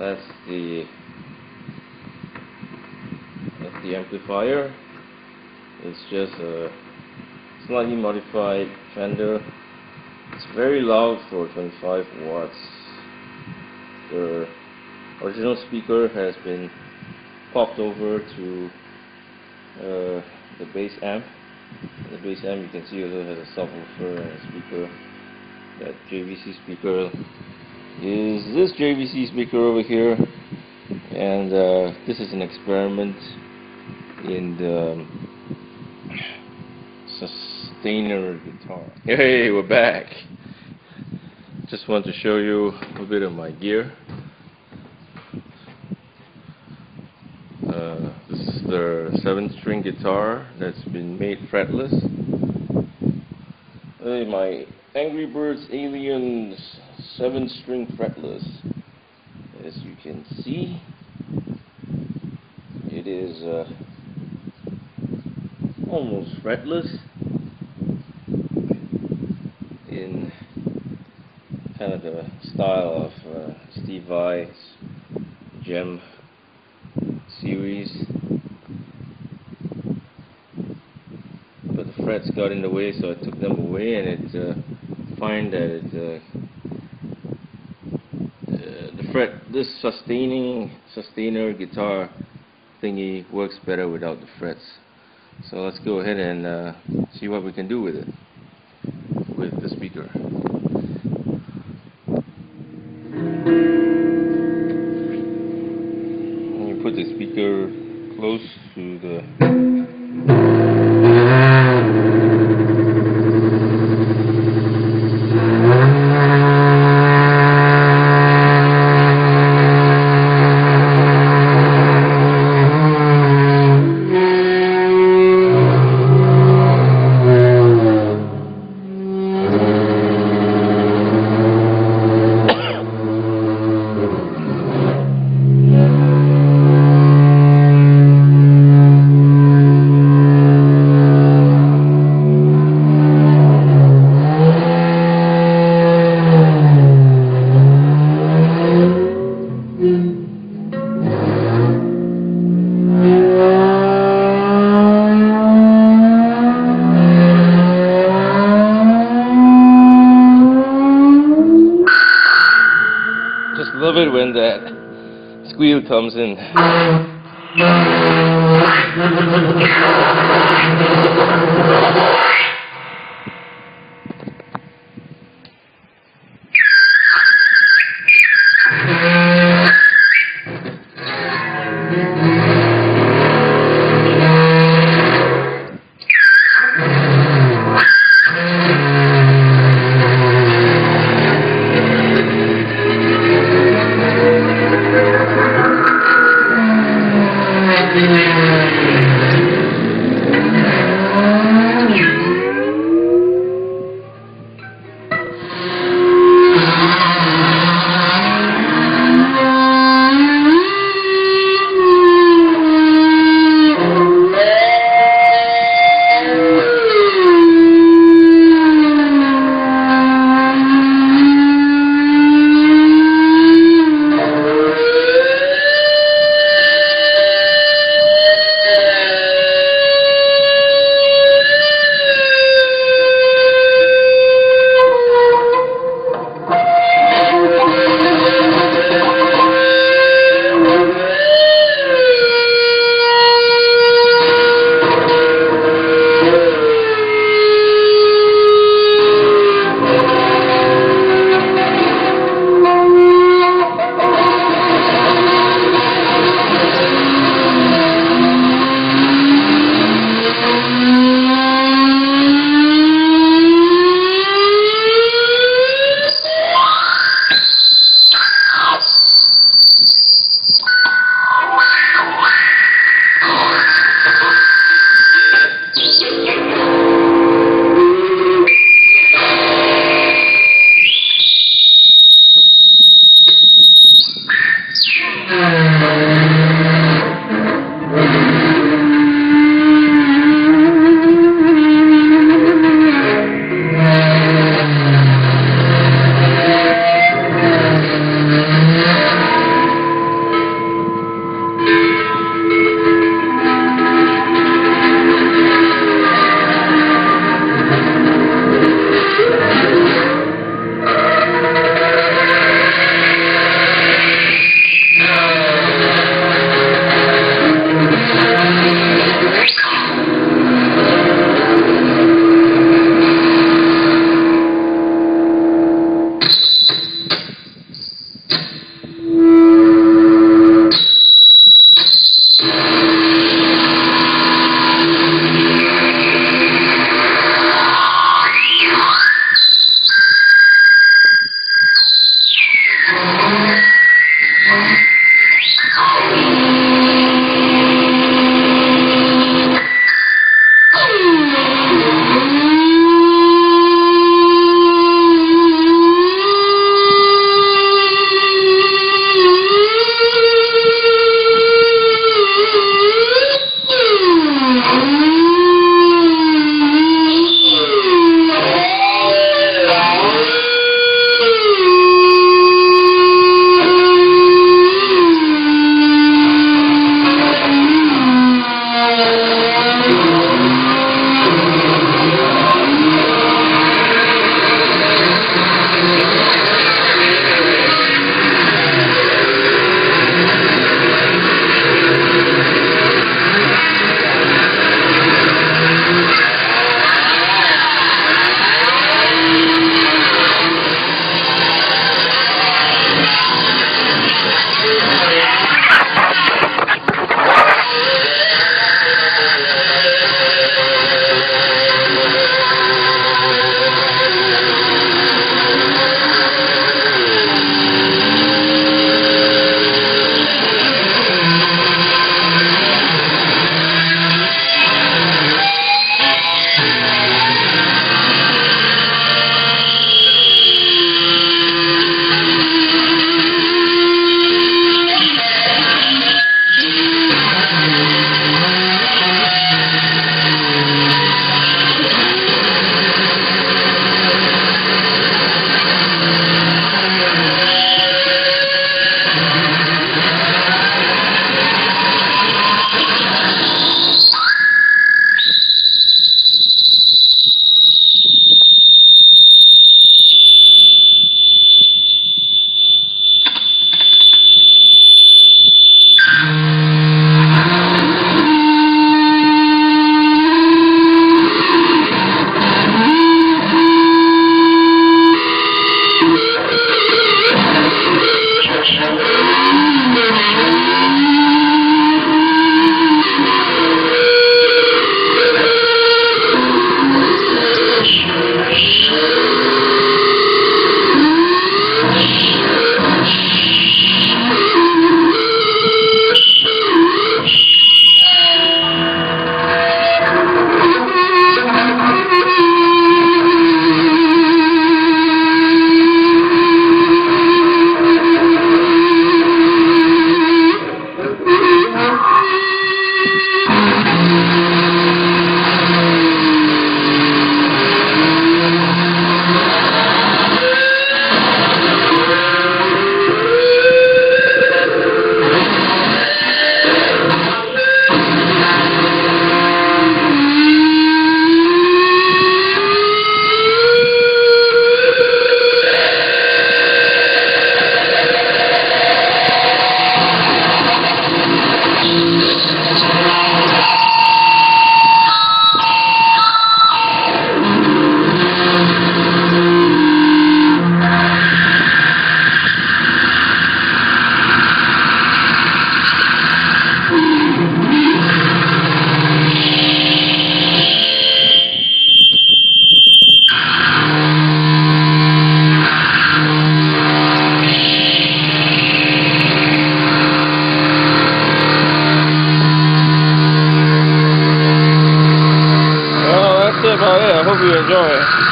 That's the that's the amplifier. It's just a slightly modified Fender. It's very loud for 25 watts. The original speaker has been popped over to uh, the bass amp. The bass amp you can see also has a subwoofer and a speaker. That JVC speaker is this JVC speaker over here and uh, this is an experiment in the um, sustainer guitar. Hey, we're back. Just want to show you a bit of my gear. Uh, this is the seven string guitar that's been made fretless. Hey, my Angry Birds Aliens 7 string fretless. As you can see, it is uh, almost fretless in kind of the style of uh, Steve Vai's JEM series. But the frets got in the way, so I took them away, and it uh, find that it uh, fret this sustaining sustainer guitar thingy works better without the frets. So let's go ahead and uh, see what we can do with it with the speaker. Comes in. hope you enjoy it.